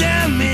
damn me.